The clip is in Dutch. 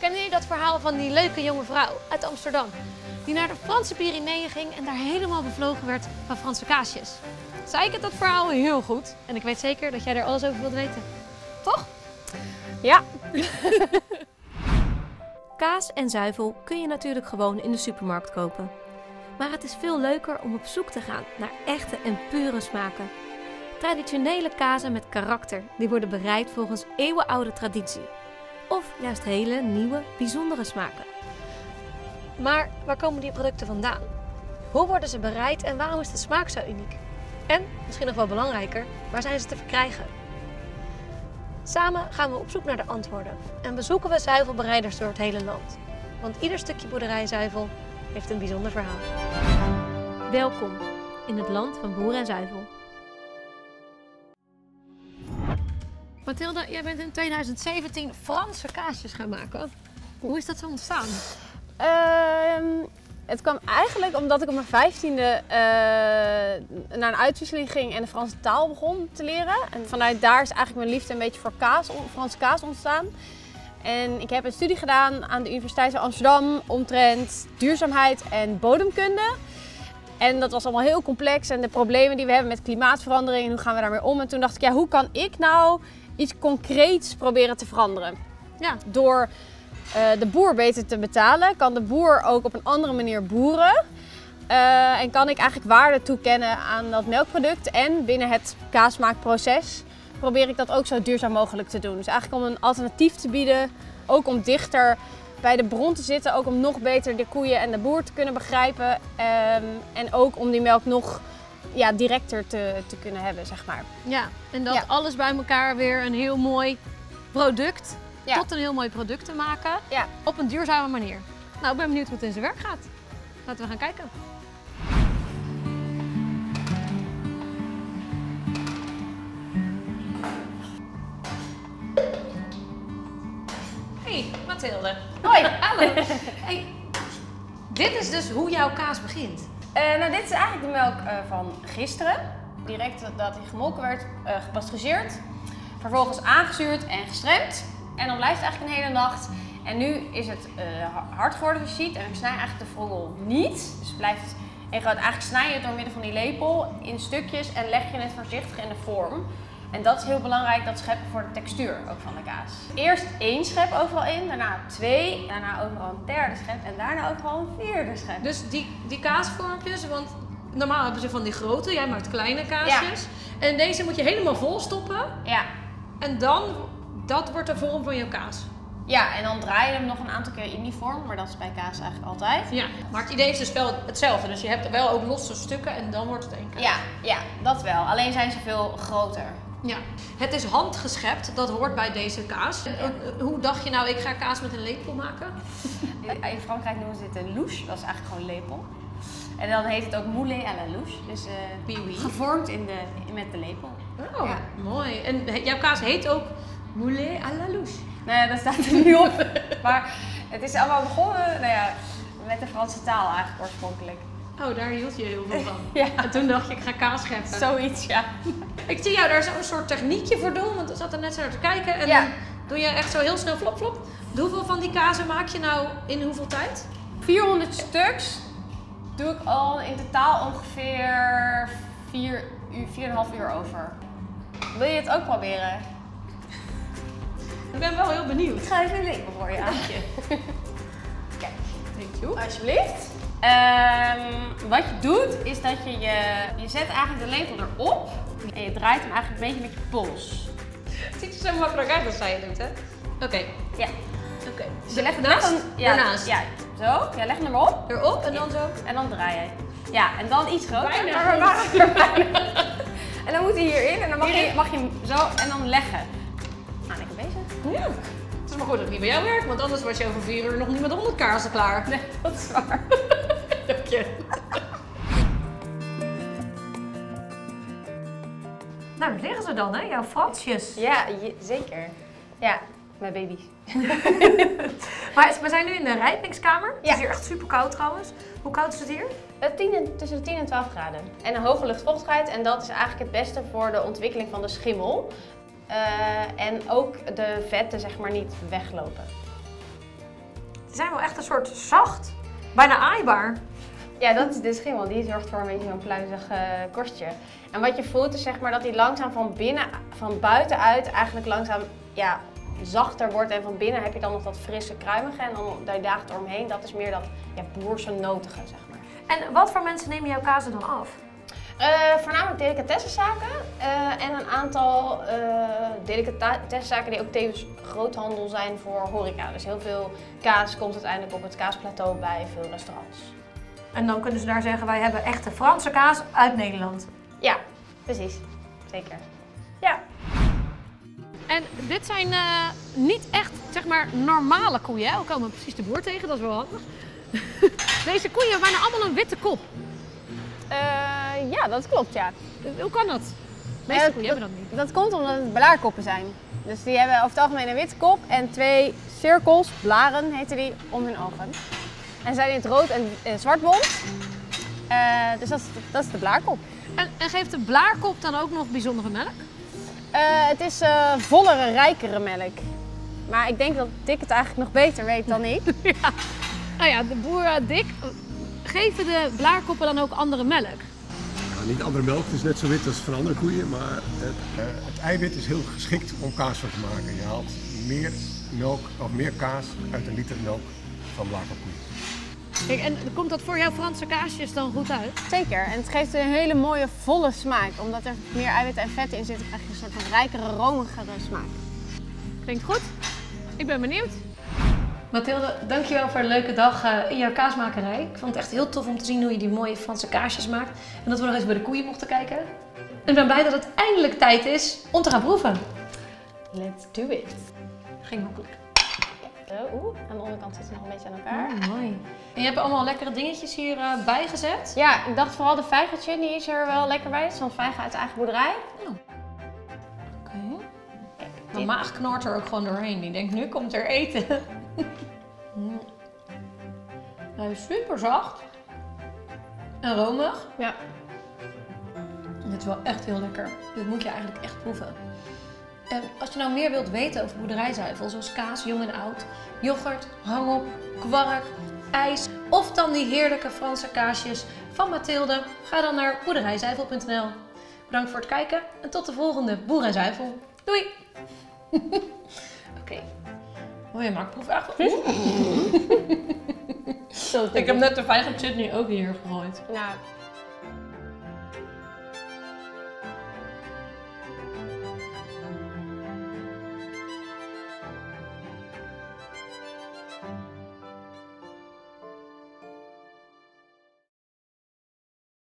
Kennen jullie dat verhaal van die leuke jonge vrouw uit Amsterdam? Die naar de Franse Pyreneeën ging en daar helemaal bevlogen werd van Franse kaasjes. Zij kent dat verhaal heel goed. En ik weet zeker dat jij er alles over wilt weten. Toch? Ja. Kaas en zuivel kun je natuurlijk gewoon in de supermarkt kopen. Maar het is veel leuker om op zoek te gaan naar echte en pure smaken. Traditionele kazen met karakter, die worden bereid volgens eeuwenoude traditie. Of juist hele nieuwe, bijzondere smaken. Maar waar komen die producten vandaan? Hoe worden ze bereid en waarom is de smaak zo uniek? En, misschien nog wel belangrijker, waar zijn ze te verkrijgen? Samen gaan we op zoek naar de antwoorden en bezoeken we zuivelbereiders door het hele land. Want ieder stukje boerderijzuivel heeft een bijzonder verhaal. Welkom in het land van boer en zuivel. Mathilde, jij bent in 2017 Franse kaasjes gaan maken. Hoe is dat zo ontstaan? Ehm, het kwam eigenlijk omdat ik op mijn vijftiende eh naar een uitwisseling ging en de Franse taal begon te leren. En vanuit daar is eigenlijk mijn liefde een beetje voor kaas, Franse kaas ontstaan. En ik heb een studie gedaan aan de Universiteit van Amsterdam omtrent duurzaamheid en bodemkunde. En dat was allemaal heel complex en de problemen die we hebben met klimaatverandering en hoe gaan we daarmee om. En toen dacht ik, ja, hoe kan ik nou iets concreets proberen te veranderen? Ja, Door eh, de boer beter te betalen, kan de boer ook op een andere manier boeren. Eh, en kan ik eigenlijk waarde toekennen aan dat melkproduct. En binnen het kaasmaakproces probeer ik dat ook zo duurzaam mogelijk te doen. Dus eigenlijk om een alternatief te bieden, ook om dichter bij de bron te zitten, ook om nog beter de koeien en de boer te kunnen begrijpen. Ehm, en ook om die melk nog ja, directer te, te kunnen hebben, zeg maar. ja. en dat Ja. alles bij elkaar weer een heel mooi product, Ja. tot een heel mooi product te maken, Ja. op een duurzame manier. Nou, ik ben benieuwd hoe het in zijn werk gaat. Laten we gaan kijken. Hey, Mathilde. Hoi! Hallo. Hey, dit is dus hoe jouw kaas begint. Eh, nou, dit is eigenlijk de melk eh, van gisteren. Direct dat hij gemolken werd, eh gepasteuriseerd. Vervolgens aangezuurd en gestremd. En dan blijft het eigenlijk een hele nacht. En nu is het ha- hard geworden, zoals je ziet. En ik snij eigenlijk de vogel niet. Dus blijft... En je gaat eigenlijk snijden door middel van die lepel in stukjes en leg je het voorzichtig in de vorm. En dat is heel belangrijk, dat scheppen voor de textuur ook van de kaas. Eerst één schep overal in, daarna twee, daarna overal een derde schep en daarna overal een vierde schep. Dus die, die kaasvormpjes, want normaal hebben ze van die grote, jij maakt kleine kaasjes. En deze moet je helemaal vol stoppen. Ja, En dan, dat wordt de vorm van jouw kaas. Ja, en dan draai je hem nog een aantal keer in die vorm, maar dat is bij kaas eigenlijk altijd. Ja, maar het idee is dus wel hetzelfde. Dus je hebt wel ook losse stukken en dan wordt het één kaas. Ja, ja, dat wel. Alleen zijn ze veel groter. Ja. Het is handgeschept, dat hoort bij deze kaas. Hoe dacht je nou, ik ga kaas met een lepel maken? In Frankrijk noemen ze dit een louche, dat is eigenlijk gewoon lepel. En dan heet het ook moulé à la louche, dus oui. gevormd in de, met de lepel. Oh, Ja. mooi. En jouw kaas heet ook moulé à la louche. Nee, dat staat er niet op. maar het is allemaal begonnen nou ja, met de Franse taal eigenlijk oorspronkelijk. Oh, daar hield je heel veel van. Ja, En toen dacht je, ik ga kaas scheppen. zoiets, ja. Ik zie jou daar zo'n soort techniekje voor doen, want we zaten net zo naar te kijken. En Ja. dan doe je echt zo heel snel flop flop. Hoeveel van die kazen maak je nou in hoeveel tijd? 400 stuks doe ik al in totaal ongeveer 4 uur, 4,5 uur over. Wil je het ook proberen? Ik ben wel heel benieuwd. Ik ga even een lepel voor je aan. Kijk, Thank you. alsjeblieft. Ehm, wat je doet, is dat je, je je zet eigenlijk de lepel erop en je draait hem eigenlijk een beetje met je pols. Het ziet er zo makkelijk uit als zij het doet, hè? Oké, Ja. oké. Dus je legt hem Naast? een- ja, Daarnaast? Ja, zo. Ja, leg hem erop Erop en dan zo. en dan draai je. Ja, en dan iets groter. Bijna. Maar, maar, maar, bijna. En dan moet hij hierin en dan mag je, mag je hem zo en dan leggen. Nou, lekker bezig. Ja. Het is maar goed dat het niet bij jou werkt, want anders was je over vier uur nog niet met 100 kaarsen klaar. Nee, dat is waar. Nou, daar liggen ze dan, hè? Jouw Fransjes. Ja, je- zeker. Ja, mijn baby's. Maar we zijn nu in de rijpingskamer. Het Ja. is hier echt super koud trouwens. Hoe koud is het hier? Eh, 10 en- tussen de 10 en 12 graden. En een hoge luchtvochtigheid. En dat is eigenlijk het beste voor de ontwikkeling van de schimmel. Eh, en ook de vetten zeg maar niet weglopen. Die zijn wel echt een soort zacht. Bijna aaibaar. Ja, dat is de schimmel. Die zorgt voor een beetje een pluizig eh, korstje. En wat je voelt is zeg maar dat hij langzaam van binnen, van buitenuit eigenlijk langzaam ja, zachter wordt. En van binnen heb je dan nog dat frisse kruimige. En dan daar daagt eromheen. Dat is meer dat ja, boerse notige, zeg maar. En wat voor mensen nemen jouw kazen dan af? Eh, voornamelijk delicatessenzaken eh, en een aantal uh, delicatessenzaken die ook tevens groothandel zijn voor horeca. Dus heel veel kaas komt uiteindelijk op het kaasplateau bij veel restaurants. En dan kunnen ze daar zeggen, wij hebben echte Franse kaas uit Nederland. Ja, precies. Zeker. Ja. En dit zijn niet echt, zeg maar, normale koeien. Hè? We komen precies de boer tegen, dat is wel handig. Deze koeien hebben bijna allemaal een witte kop. Uh, ja, dat klopt, ja. Hoe kan dat? De meeste koeien hebben dat niet. Dat komt omdat het blaarkoppen zijn. Dus die hebben over het algemeen een witte kop en twee cirkels, blaren heten die, om hun ogen. En zijn in het rood en uh, zwart bont. Uh, dus dat is, dat is de blaarkop. En, en, geeft de blaarkop dan ook nog bijzondere melk? het is vollere, rijkere melk. Maar ik denk dat Dick het eigenlijk nog beter weet dan ik. ja. Nou ja, de boer Dick geven de blaarkoppen dan ook andere melk? niet andere melk, het is net zo wit als van andere koeien, maar het, uh, het, eiwit is heel geschikt om kaas van te maken. Je haalt meer melk of meer kaas uit een liter melk van blaarkopkoeien. Kijk, en komt dat voor jouw Franse kaasjes dan goed uit? Zeker, en het geeft een hele mooie volle smaak. Omdat er meer eiwit en vet in zit, krijg je een soort van rijkere, romigere smaak. Klinkt goed. Ik ben benieuwd. Mathilde, dankjewel voor een leuke dag eh, in jouw kaasmakerij. Ik vond het echt heel tof om te zien hoe je die mooie Franse kaasjes maakt. En dat we nog eens bij de koeien mochten kijken. En ik ben blij dat het eindelijk tijd is om te gaan proeven. Let's do it. Ging makkelijk. Oeh, aan de onderkant zit het nog een beetje aan elkaar. Oh, mooi. En je hebt allemaal lekkere dingetjes hierbij uh, bij gezet? Ja, ik dacht vooral de vijgertje, die is er wel lekker bij. Het is van vijgen uit de eigen boerderij. Oh. Oké. Mijn maag knort er ook gewoon doorheen. Die denkt, nu komt er eten. Mm. Hij is super zacht. En romig. Ja. Dit is wel echt heel lekker. Dit moet je eigenlijk echt proeven. En als je nou meer wilt weten over boerderijzuivel, zoals kaas, jong en oud, yoghurt, hangop, kwark, ijs of dan die heerlijke Franse kaasjes van Mathilde, ga dan naar boerderijzuivel.nl. Bedankt voor het kijken en tot de volgende Boer Doei! Oké. Oh maar ik proef echt... ik heb net de vijgen chutney ook hier gegooid. Ja.